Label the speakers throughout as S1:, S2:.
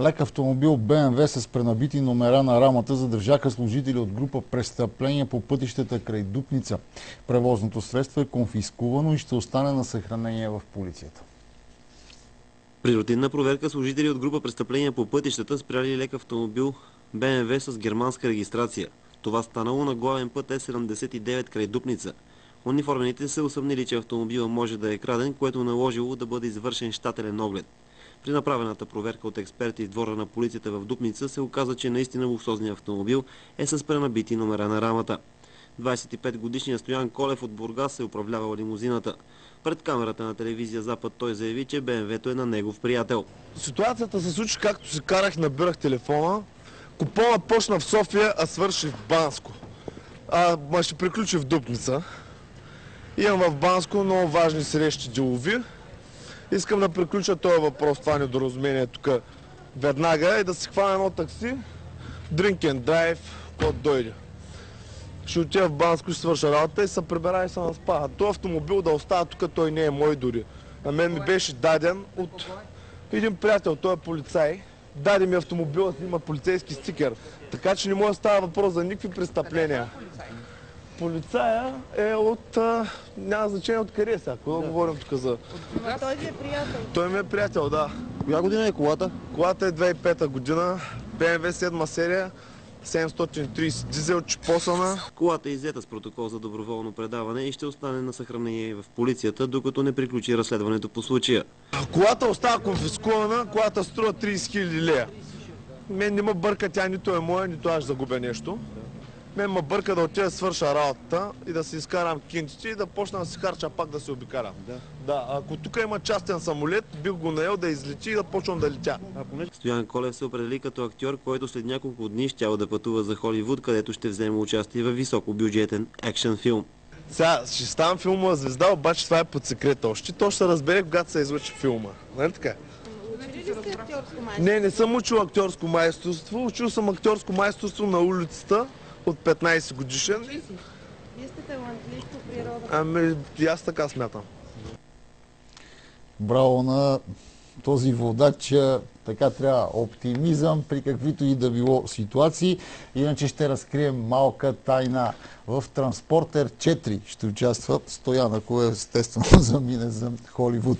S1: Лек автомобил БМВ с пренабити номера на рамата задържаха служители от група престъпления по пътищата край Дупница. Превозното средство е конфискувано и ще остане на съхранение в полицията.
S2: При рутинна проверка служители от група престъпления по пътищата спряли лек автомобил БМВ с германска регистрация. Това станало на главен път Е79 край Дупница. Униформените се усъмнили, че автомобила може да е краден, което наложило да бъде извършен щателен оглед. При направената проверка от експерти в двора на полицията в Дупница се оказа, че наистина луксозният автомобил е с пренабити номера на рамата. 25-годишният Стоян Колев от Бургас се управлявал лимузината. Пред камерата на телевизия Запад той заяви, че БМВ-то е на негов приятел.
S3: Ситуацията се случи както си карах, набирах телефона. Купона почна в София, а свърши в Банско. А, ма ще приключи в Дупница. Имам в Банско много важни срещи делови. Искам да приключа този въпрос, това недоразумение тук веднага и да си хвана едно такси, drink and drive, код дойде. Ще отида в Банско, ще свърша работа и се прибера и се наспа. А този автомобил да остава тук, той не е мой дори. На мен ми беше даден от един приятел, той е полицай. Даде ми автомобила, снима полицейски стикер. Така че не може да става въпрос за никакви престъпления. Полицая е от... А, няма значение от къде е сега. Кога да. говорим тук за...
S4: А той ви е приятел.
S3: Той ми е приятел, да.
S5: Коя година е колата?
S3: Колата е 2005 година. BMW 7 серия. 730 дизел, чипосана.
S2: Колата е иззета с протокол за доброволно предаване и ще остане на съхранение в полицията, докато не приключи разследването по случая.
S3: Колата остава конфискувана, колата струва 30 000 лея. Мен не ме бърка, тя нито е моя, нито аз загубя нещо. Мен ме бърка да отида да свърша работата и да си изкарам кинтите и да почна да си харча пак да се обикарам.
S5: Да.
S3: Да, ако тук има частен самолет, бих го наел да излети и да почвам да летя.
S2: Стоян Колев се определи като актьор, който след няколко дни ще да пътува за Холивуд, където ще вземе участие в високобюджетен екшен филм.
S3: Сега ще ставам филмова звезда, обаче това е под секрет още. То ще се разбере, когато се излъчи филма. Нали така? Не, не съм учил актьорско майсторство. Учил съм актьорско майсторство на улицата от 15 годишен.
S4: Вие сте талантлив по природа.
S3: Ами, аз така смятам.
S1: Браво на този водач. Така трябва оптимизъм при каквито и да било ситуации. Иначе ще разкрием малка тайна. В Транспортер 4 ще участва Стоян, ако е естествено замине за Холивуд.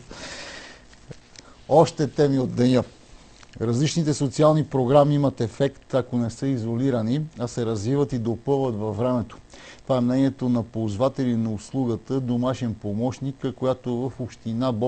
S1: Още теми от деня. Различните социални програми имат ефект, ако не са изолирани, а се развиват и допълват във времето. Това е мнението на ползватели на услугата домашен помощник, която в община Бог